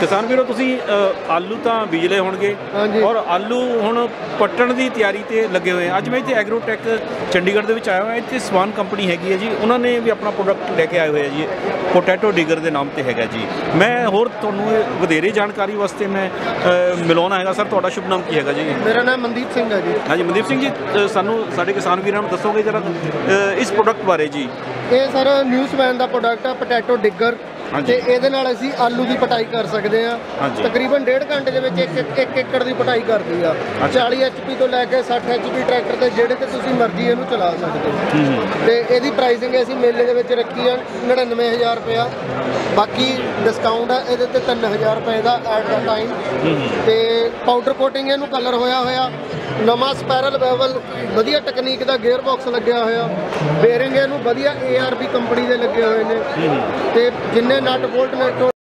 ਕਿਸਾਨ ਵੀਰੋ ਤੁਸੀਂ ਆਲੂ ਤਾਂ ਬੀਜ ਲਏ ਹੋਣਗੇ। ਔਰ ਆਲੂ ਹੁਣ ਪੱਟਣ ਦੀ ਤਿਆਰੀ ਤੇ ਲੱਗੇ ਹੋਏ ਆ। ਅੱਜ ਮੈਂ ਇੱਥੇ ਐਗਰੋਟੈਕ ਚੰਡੀਗੜ੍ਹ ਦੇ ਵਿੱਚ ਆਇਆ ਹੋਇਆ। ਇੱਥੇ ਸਵਾਨ ਕੰਪਨੀ ਹੈਗੀ ਹੈ ਜੀ। ਉਹਨਾਂ ਨੇ ਵੀ ਆਪਣਾ ਪ੍ਰੋਡਕਟ ਲੈ ਕੇ ਆਏ ਹੋਏ ਆ ਜੀ। ਪੋਟੈਟੋ ਡਿਗਰ ਦੇ ਨਾਮ ਤੇ ਹੈਗਾ ਜੀ। ਮੈਂ ਹੋਰ ਤੁਹਾਨੂੰ ਇਹ ਵਧੇਰੇ ਜਾਣਕਾਰੀ ਵਾਸਤੇ ਮੈਂ ਮਿਲਾਉਣਾ ਹੈਗਾ। ਸਰ ਤੁਹਾਡਾ ਸ਼ੁਭ ਨਾਮ ਕੀ ਹੈਗਾ ਜੀ? ਮੇਰਾ ਨਾਮ ਮਨਦੀਪ ਸਿੰਘ ਹੈ ਜੀ। ਹਾਂਜੀ ਮਨਦੀਪ ਸਿੰਘ ਜੀ ਸਾਨੂੰ ਸਾਡੇ ਕਿਸਾਨ ਵੀਰਾਂ ਨੂੰ ਦੱਸੋਗੇ ਜਰਾ ਇਸ ਪ੍ਰੋਡਕਟ ਬਾਰੇ ਜੀ। ਇਹ ਸਰ ਨਿਊਜ਼ਮੈਨ ਦਾ ਪ੍ਰੋਡਕਟ ਆ ਪੋਟੈਟੋ ਡਿੱਗਰ। ਤੇ ਇਹਦੇ ਨਾਲ ਅਸੀਂ ਆਲੂ ਦੀ ਪਟਾਈ ਕਰ ਸਕਦੇ ਆ। ਤਕਰੀਬਨ ਡੇਢ ਘੰਟੇ ਦੇ ਵਿੱਚ ਇੱਕ ਇੱਕ- ਏਕੜ ਦੀ ਪਟਾਈ ਕਰਦੀ ਆ। ਅੱਛਾ। 40 ਐਚਪੀ ਤੋਂ ਲੈ ਕੇ 60 ਐਚਪੀ ਟਰੈਕਟਰ ਤੇ ਜਿਹੜੇ ਤੇ ਤੁਸੀਂ ਮਰਜ਼ੀ ਇਹਨੂੰ ਚਲਾ ਸਕਦੇ ਹੋ। ਤੇ ਇਹਦੀ ਪ੍ਰਾਈਸਿੰਗ ਅਸੀਂ ਮੇਲੇ ਦੇ ਵਿੱਚ ਰੱਖੀ ਆ 99000 ਰੁਪਇਆ। ਬਾਕੀ ਡਿਸਕਾਊਂਟ ਆ ਇਹਦੇ ਤੇ 3000 ਰੁਪਏ ਦਾ ਐਟ ਦਾ ਟਾਈਮ ਤੇ ਪਾਊਡਰ ਕੋਟਿੰਗ ਇਹਨੂੰ ਕਲਰ ਹੋਇਆ ਹੋਇਆ। ਨਵਾਂ ਸਪੈਰਲ ਬੈਵਲ ਵਧੀਆ ਟੈਕਨੀਕ ਦਾ ਗੇਅਰ ਬਾਕਸ ਲੱਗਿਆ ਹੋਇਆ। ਬੇਰਿੰਗ ਇਹਨੂੰ ਵਧੀਆ ARB ਕੰਪਨੀ ਦੇ ਲੱਗੇ ਹੋਏ ਨੇ। ਤੇ ਜਿੰਨੇ నాటు బోల్ట్ నెట్